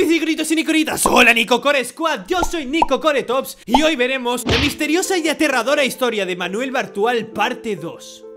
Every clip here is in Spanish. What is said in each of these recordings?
biciclitos y nicoritas, hola Nico Core Squad, yo soy Nico Core Tops Y hoy veremos la misteriosa y aterradora historia de Manuel Bartual parte 2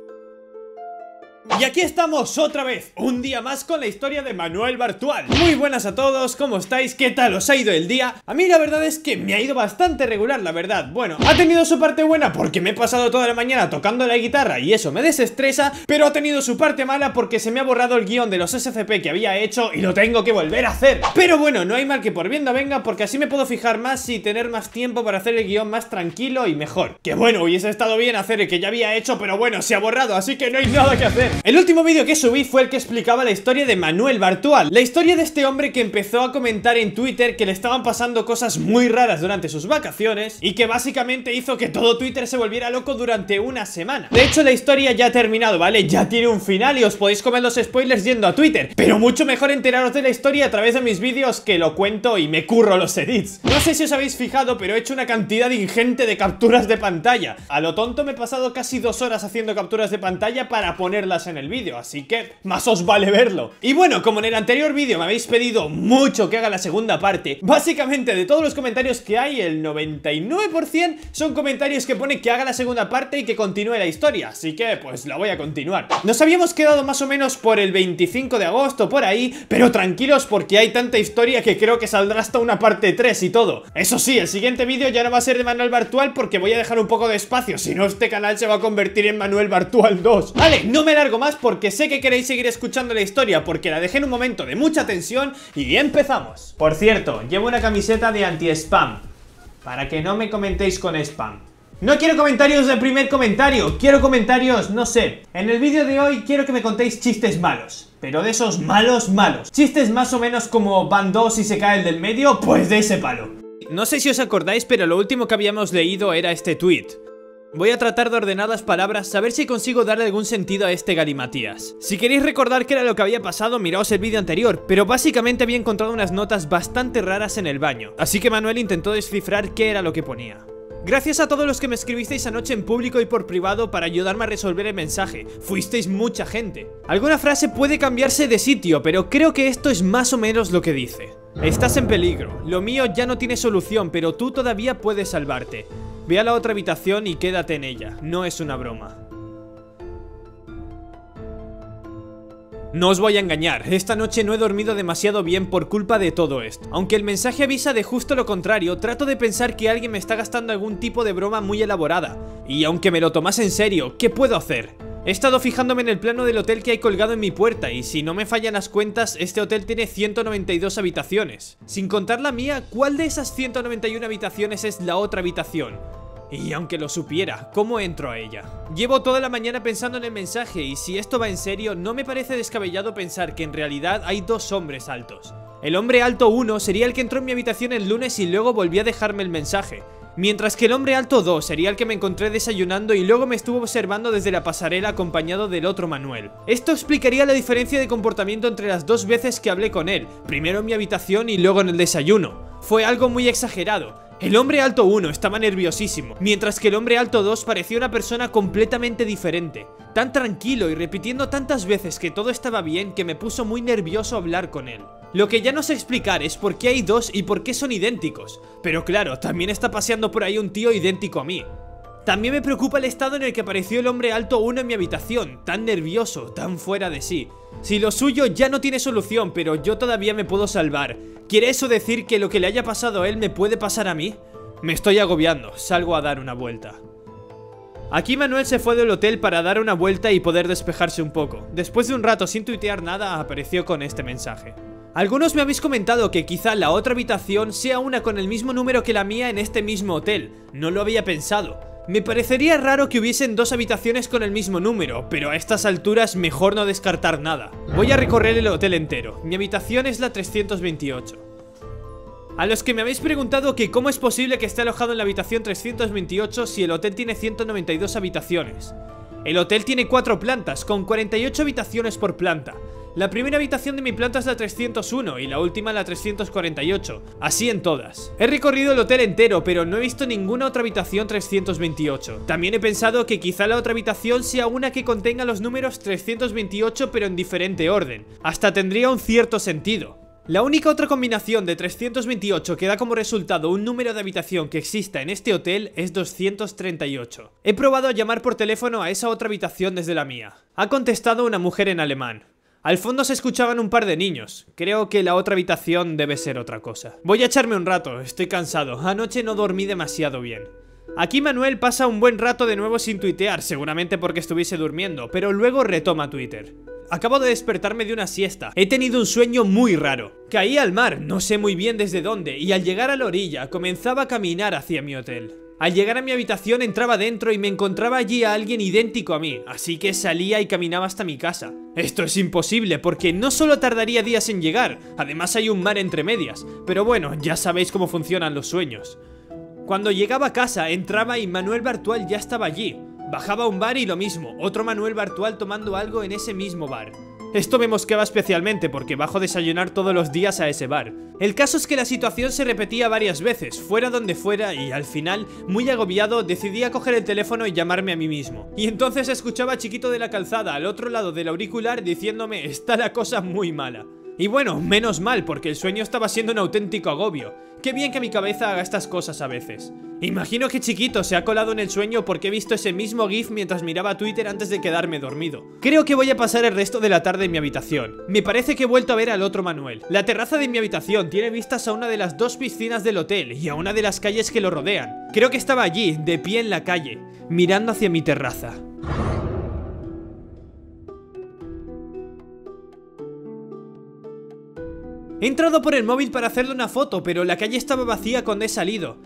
y aquí estamos otra vez, un día más con la historia de Manuel Bartual. Muy buenas a todos, ¿cómo estáis? ¿Qué tal os ha ido el día? A mí la verdad es que me ha ido bastante regular, la verdad. Bueno, ha tenido su parte buena porque me he pasado toda la mañana tocando la guitarra y eso me desestresa Pero ha tenido su parte mala porque se me ha borrado el guion de los SCP que había hecho y lo tengo que volver a hacer. Pero bueno, no hay mal que por viendo venga porque así me puedo fijar más y tener más tiempo para hacer el guion más tranquilo y mejor. Que bueno, hubiese estado bien hacer el que ya había hecho, pero bueno, se ha borrado, así que no hay nada que hacer el último vídeo que subí fue el que explicaba la historia de Manuel Bartual La historia de este hombre que empezó a comentar en Twitter que le estaban pasando cosas muy raras durante sus vacaciones Y que básicamente hizo que todo Twitter se volviera loco durante una semana. De hecho la historia ya ha terminado, ¿vale? Ya tiene un final y os podéis comer los spoilers yendo a Twitter. Pero mucho mejor enteraros de la historia a través de mis vídeos que lo cuento y me curro los edits. No sé si os habéis fijado pero he hecho una cantidad ingente de capturas de pantalla. A lo tonto me he pasado casi dos horas haciendo capturas de pantalla para ponerlas en el vídeo así que más os vale verlo. Y bueno, como en el anterior vídeo me habéis pedido mucho que haga la segunda parte, básicamente de todos los comentarios que hay, el 99% son comentarios que pone que haga la segunda parte y que continúe la historia, así que pues la voy a continuar. Nos habíamos quedado más o menos por el 25 de agosto, por ahí, pero tranquilos porque hay tanta historia que creo que saldrá hasta una parte 3 y todo. Eso sí, el siguiente vídeo ya no va a ser de Manuel Bartual porque voy a dejar un poco de espacio, si no este canal se va a convertir en Manuel Bartual 2. Vale, no me largo más porque sé que queréis seguir escuchando la historia porque la dejé en un momento de mucha tensión y empezamos. Por cierto, llevo una camiseta de anti-spam, para que no me comentéis con spam. No quiero comentarios del primer comentario, quiero comentarios, no sé. En el vídeo de hoy quiero que me contéis chistes malos. Pero de esos malos, malos. Chistes más o menos como van dos y se cae el del medio, pues de ese palo. No sé si os acordáis, pero lo último que habíamos leído era este tweet. Voy a tratar de ordenar las palabras, a ver si consigo darle algún sentido a este galimatías. Si queréis recordar qué era lo que había pasado, miraos el vídeo anterior, pero básicamente había encontrado unas notas bastante raras en el baño, así que Manuel intentó descifrar qué era lo que ponía. Gracias a todos los que me escribisteis anoche en público y por privado para ayudarme a resolver el mensaje, fuisteis mucha gente. Alguna frase puede cambiarse de sitio, pero creo que esto es más o menos lo que dice. Estás en peligro, lo mío ya no tiene solución, pero tú todavía puedes salvarte. Ve a la otra habitación y quédate en ella, no es una broma. No os voy a engañar, esta noche no he dormido demasiado bien por culpa de todo esto. Aunque el mensaje avisa de justo lo contrario, trato de pensar que alguien me está gastando algún tipo de broma muy elaborada. Y aunque me lo tomase en serio, ¿qué puedo hacer? He estado fijándome en el plano del hotel que hay colgado en mi puerta y si no me fallan las cuentas, este hotel tiene 192 habitaciones. Sin contar la mía, ¿cuál de esas 191 habitaciones es la otra habitación? Y aunque lo supiera, ¿cómo entro a ella? Llevo toda la mañana pensando en el mensaje y si esto va en serio, no me parece descabellado pensar que en realidad hay dos hombres altos. El hombre alto 1 sería el que entró en mi habitación el lunes y luego volvió a dejarme el mensaje. Mientras que el hombre alto 2 sería el que me encontré desayunando y luego me estuvo observando desde la pasarela acompañado del otro Manuel. Esto explicaría la diferencia de comportamiento entre las dos veces que hablé con él, primero en mi habitación y luego en el desayuno. Fue algo muy exagerado, el hombre alto 1 estaba nerviosísimo, mientras que el hombre alto 2 parecía una persona completamente diferente. Tan tranquilo y repitiendo tantas veces que todo estaba bien que me puso muy nervioso hablar con él. Lo que ya no sé explicar es por qué hay dos y por qué son idénticos. Pero claro, también está paseando por ahí un tío idéntico a mí. También me preocupa el estado en el que apareció el hombre alto 1 en mi habitación, tan nervioso, tan fuera de sí. Si lo suyo ya no tiene solución, pero yo todavía me puedo salvar. ¿Quiere eso decir que lo que le haya pasado a él me puede pasar a mí? Me estoy agobiando, salgo a dar una vuelta. Aquí Manuel se fue del hotel para dar una vuelta y poder despejarse un poco. Después de un rato sin tuitear nada, apareció con este mensaje. Algunos me habéis comentado que quizá la otra habitación sea una con el mismo número que la mía en este mismo hotel. No lo había pensado. Me parecería raro que hubiesen dos habitaciones con el mismo número, pero a estas alturas mejor no descartar nada. Voy a recorrer el hotel entero. Mi habitación es la 328. A los que me habéis preguntado que cómo es posible que esté alojado en la habitación 328 si el hotel tiene 192 habitaciones. El hotel tiene 4 plantas, con 48 habitaciones por planta. La primera habitación de mi planta es la 301 y la última la 348, así en todas. He recorrido el hotel entero, pero no he visto ninguna otra habitación 328. También he pensado que quizá la otra habitación sea una que contenga los números 328 pero en diferente orden. Hasta tendría un cierto sentido. La única otra combinación de 328 que da como resultado un número de habitación que exista en este hotel es 238. He probado a llamar por teléfono a esa otra habitación desde la mía. Ha contestado una mujer en alemán. Al fondo se escuchaban un par de niños. Creo que la otra habitación debe ser otra cosa. Voy a echarme un rato, estoy cansado. Anoche no dormí demasiado bien. Aquí Manuel pasa un buen rato de nuevo sin tuitear, seguramente porque estuviese durmiendo, pero luego retoma Twitter. Acabo de despertarme de una siesta. He tenido un sueño muy raro. Caí al mar, no sé muy bien desde dónde, y al llegar a la orilla comenzaba a caminar hacia mi hotel. Al llegar a mi habitación entraba dentro y me encontraba allí a alguien idéntico a mí, así que salía y caminaba hasta mi casa. Esto es imposible porque no solo tardaría días en llegar, además hay un mar entre medias, pero bueno, ya sabéis cómo funcionan los sueños. Cuando llegaba a casa entraba y Manuel Bartual ya estaba allí, Bajaba a un bar y lo mismo, otro Manuel Bartual tomando algo en ese mismo bar. Esto me mosqueaba especialmente porque bajo desayunar todos los días a ese bar. El caso es que la situación se repetía varias veces, fuera donde fuera, y al final, muy agobiado, decidí a coger el teléfono y llamarme a mí mismo. Y entonces escuchaba a Chiquito de la Calzada al otro lado del auricular diciéndome está la cosa muy mala. Y bueno, menos mal, porque el sueño estaba siendo un auténtico agobio. Qué bien que mi cabeza haga estas cosas a veces. Imagino que chiquito se ha colado en el sueño porque he visto ese mismo GIF mientras miraba Twitter antes de quedarme dormido. Creo que voy a pasar el resto de la tarde en mi habitación. Me parece que he vuelto a ver al otro Manuel. La terraza de mi habitación tiene vistas a una de las dos piscinas del hotel y a una de las calles que lo rodean. Creo que estaba allí, de pie en la calle, mirando hacia mi terraza. He entrado por el móvil para hacerle una foto, pero la calle estaba vacía cuando he salido.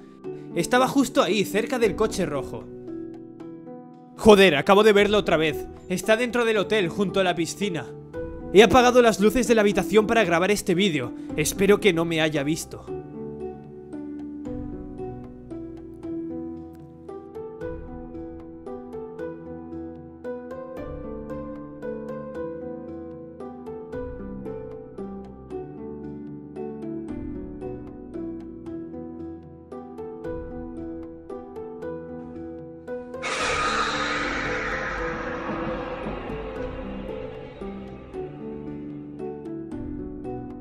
Estaba justo ahí, cerca del coche rojo. Joder, acabo de verlo otra vez. Está dentro del hotel, junto a la piscina. He apagado las luces de la habitación para grabar este vídeo. Espero que no me haya visto.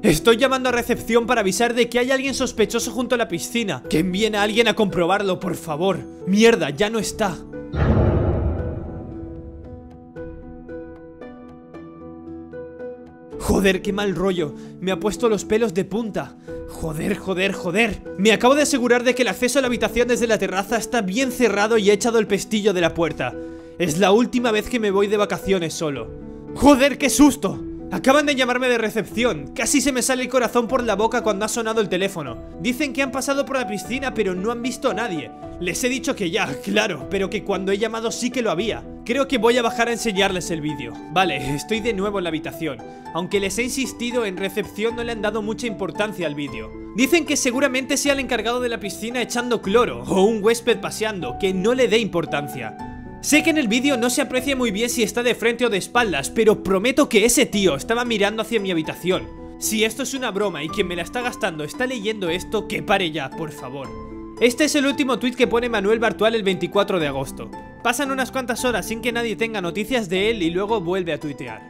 Estoy llamando a recepción para avisar de que hay alguien sospechoso junto a la piscina. Que envíen a alguien a comprobarlo, por favor. Mierda, ya no está. Joder, qué mal rollo. Me ha puesto los pelos de punta. Joder, joder, joder. Me acabo de asegurar de que el acceso a la habitación desde la terraza está bien cerrado y he echado el pestillo de la puerta. Es la última vez que me voy de vacaciones solo. Joder, qué susto. Acaban de llamarme de recepción, casi se me sale el corazón por la boca cuando ha sonado el teléfono. Dicen que han pasado por la piscina pero no han visto a nadie. Les he dicho que ya, claro, pero que cuando he llamado sí que lo había. Creo que voy a bajar a enseñarles el vídeo. Vale, estoy de nuevo en la habitación. Aunque les he insistido, en recepción no le han dado mucha importancia al vídeo. Dicen que seguramente sea el encargado de la piscina echando cloro O un huésped paseando, que no le dé importancia Sé que en el vídeo no se aprecia muy bien si está de frente o de espaldas, pero prometo que ese tío estaba mirando hacia mi habitación. Si esto es una broma y quien me la está gastando está leyendo esto, que pare ya, por favor. Este es el último tweet que pone Manuel Bartual el 24 de agosto. Pasan unas cuantas horas sin que nadie tenga noticias de él y luego vuelve a tuitear.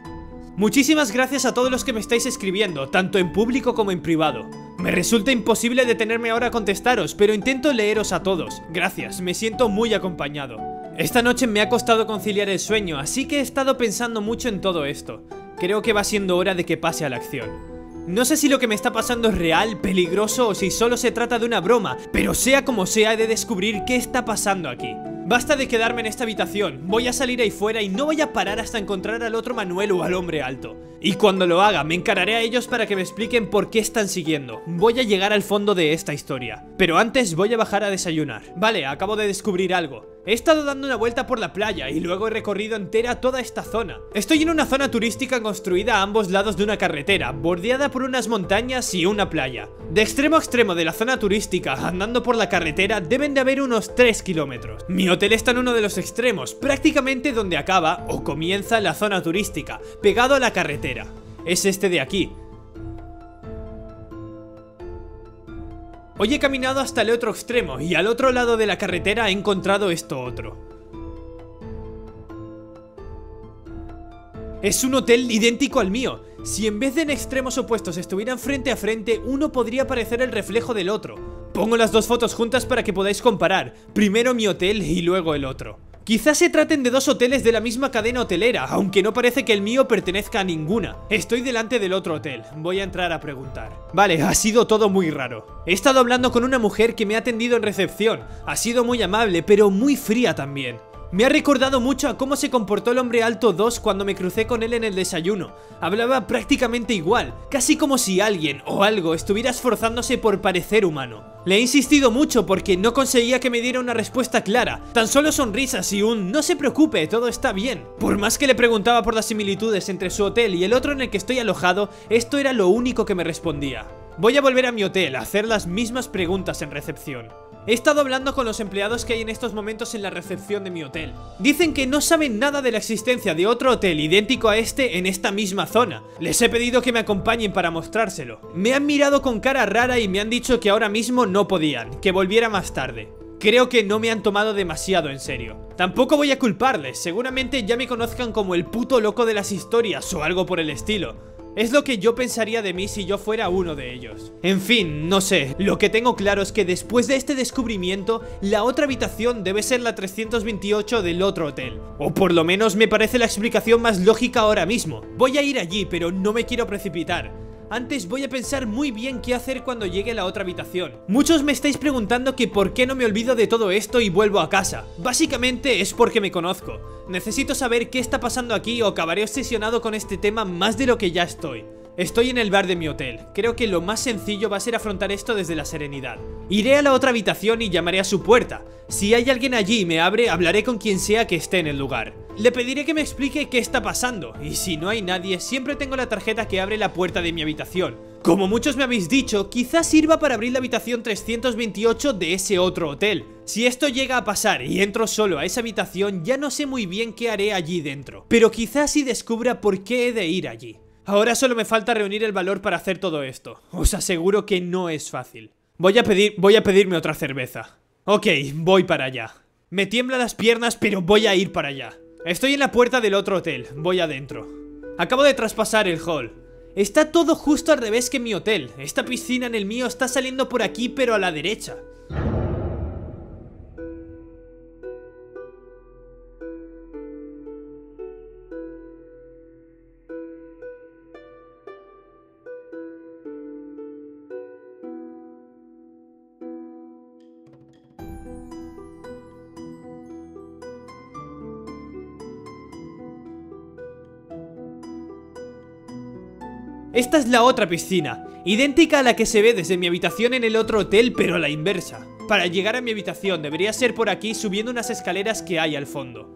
Muchísimas gracias a todos los que me estáis escribiendo, tanto en público como en privado. Me resulta imposible detenerme ahora a contestaros, pero intento leeros a todos. Gracias, me siento muy acompañado. Esta noche me ha costado conciliar el sueño, así que he estado pensando mucho en todo esto. Creo que va siendo hora de que pase a la acción. No sé si lo que me está pasando es real, peligroso o si solo se trata de una broma, pero sea como sea he de descubrir qué está pasando aquí. Basta de quedarme en esta habitación, voy a salir ahí fuera y no voy a parar hasta encontrar al otro Manuel o al hombre alto. Y cuando lo haga, me encararé a ellos para que me expliquen por qué están siguiendo. Voy a llegar al fondo de esta historia. Pero antes voy a bajar a desayunar. Vale, acabo de descubrir algo. He estado dando una vuelta por la playa y luego he recorrido entera toda esta zona. Estoy en una zona turística construida a ambos lados de una carretera, bordeada por unas montañas y una playa. De extremo a extremo de la zona turística, andando por la carretera, deben de haber unos 3 kilómetros. Mi hotel está en uno de los extremos, prácticamente donde acaba o comienza la zona turística, pegado a la carretera. Es este de aquí, Hoy he caminado hasta el otro extremo y al otro lado de la carretera he encontrado esto otro. Es un hotel idéntico al mío. Si en vez de en extremos opuestos estuvieran frente a frente, uno podría parecer el reflejo del otro. Pongo las dos fotos juntas para que podáis comparar, primero mi hotel y luego el otro. Quizás se traten de dos hoteles de la misma cadena hotelera, aunque no parece que el mío pertenezca a ninguna. Estoy delante del otro hotel, voy a entrar a preguntar. Vale, ha sido todo muy raro. He estado hablando con una mujer que me ha atendido en recepción. Ha sido muy amable, pero muy fría también. Me ha recordado mucho a cómo se comportó el hombre alto 2 cuando me crucé con él en el desayuno. Hablaba prácticamente igual, casi como si alguien o algo estuviera esforzándose por parecer humano. Le he insistido mucho porque no conseguía que me diera una respuesta clara, tan solo sonrisas y un no se preocupe, todo está bien. Por más que le preguntaba por las similitudes entre su hotel y el otro en el que estoy alojado, esto era lo único que me respondía. Voy a volver a mi hotel a hacer las mismas preguntas en recepción. He estado hablando con los empleados que hay en estos momentos en la recepción de mi hotel. Dicen que no saben nada de la existencia de otro hotel idéntico a este en esta misma zona. Les he pedido que me acompañen para mostrárselo. Me han mirado con cara rara y me han dicho que ahora mismo no podían, que volviera más tarde. Creo que no me han tomado demasiado en serio. Tampoco voy a culparles, seguramente ya me conozcan como el puto loco de las historias o algo por el estilo. Es lo que yo pensaría de mí si yo fuera uno de ellos. En fin, no sé, lo que tengo claro es que después de este descubrimiento, la otra habitación debe ser la 328 del otro hotel. O por lo menos me parece la explicación más lógica ahora mismo. Voy a ir allí, pero no me quiero precipitar. Antes voy a pensar muy bien qué hacer cuando llegue a la otra habitación. Muchos me estáis preguntando que por qué no me olvido de todo esto y vuelvo a casa. Básicamente es porque me conozco. Necesito saber qué está pasando aquí o acabaré obsesionado con este tema más de lo que ya estoy. Estoy en el bar de mi hotel. Creo que lo más sencillo va a ser afrontar esto desde la serenidad. Iré a la otra habitación y llamaré a su puerta. Si hay alguien allí y me abre, hablaré con quien sea que esté en el lugar. Le pediré que me explique qué está pasando, y si no hay nadie, siempre tengo la tarjeta que abre la puerta de mi habitación. Como muchos me habéis dicho, quizás sirva para abrir la habitación 328 de ese otro hotel. Si esto llega a pasar y entro solo a esa habitación, ya no sé muy bien qué haré allí dentro. Pero quizás si descubra por qué he de ir allí. Ahora solo me falta reunir el valor para hacer todo esto. Os aseguro que no es fácil. Voy a pedir, voy a pedirme otra cerveza. Ok, voy para allá. Me tiemblan las piernas, pero voy a ir para allá. Estoy en la puerta del otro hotel, voy adentro. Acabo de traspasar el hall. Está todo justo al revés que mi hotel. Esta piscina en el mío está saliendo por aquí, pero a la derecha. Esta es la otra piscina, idéntica a la que se ve desde mi habitación en el otro hotel, pero a la inversa. Para llegar a mi habitación debería ser por aquí subiendo unas escaleras que hay al fondo.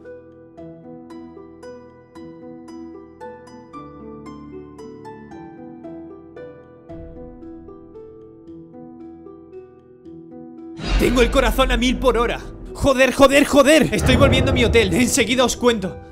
Tengo el corazón a mil por hora. Joder, joder, joder. Estoy volviendo a mi hotel, enseguida os cuento.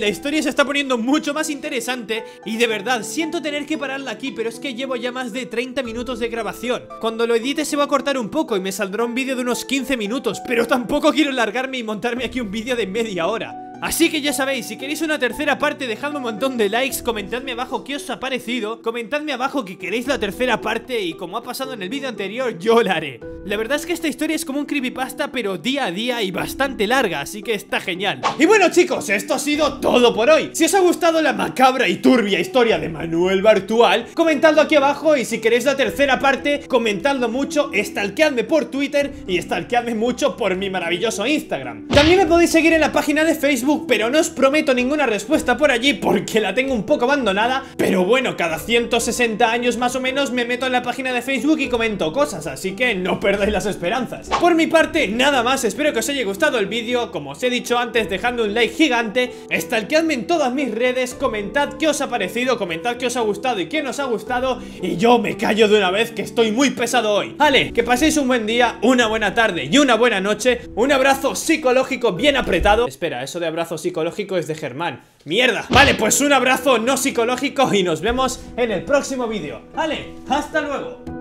La historia se está poniendo mucho más interesante y de verdad, siento tener que pararla aquí, pero es que llevo ya más de 30 minutos de grabación. Cuando lo edite se va a cortar un poco y me saldrá un vídeo de unos 15 minutos, pero tampoco quiero largarme y montarme aquí un vídeo de media hora. Así que ya sabéis, si queréis una tercera parte dejadme un montón de likes, comentadme abajo qué os ha parecido Comentadme abajo que queréis la tercera parte y como ha pasado en el vídeo anterior, yo la haré. La verdad es que esta historia es como un creepypasta pero día a día y bastante larga, así que está genial. Y bueno chicos, esto ha sido todo por hoy. Si os ha gustado la macabra y turbia historia de Manuel Bartual Comentadlo aquí abajo y si queréis la tercera parte, comentadlo mucho Estalqueadme por Twitter y estalqueadme mucho por mi maravilloso Instagram. También me podéis seguir en la página de Facebook pero no os prometo ninguna respuesta por allí porque la tengo un poco abandonada. Pero bueno, cada 160 años más o menos me meto en la página de Facebook y comento cosas, así que no perdáis las esperanzas. Por mi parte, nada más, espero que os haya gustado el vídeo, como os he dicho antes, dejando un like gigante, estalqueadme en todas mis redes, comentad qué os ha parecido, comentad qué os ha gustado y qué no os ha gustado, y yo me callo de una vez que estoy muy pesado hoy. Vale, que paséis un buen día, una buena tarde y una buena noche, un abrazo psicológico bien apretado. Espera, eso de abrazo psicológico es de Germán ¡Mierda! Vale, pues un abrazo no psicológico y nos vemos en el próximo vídeo ¡Vale! ¡Hasta luego!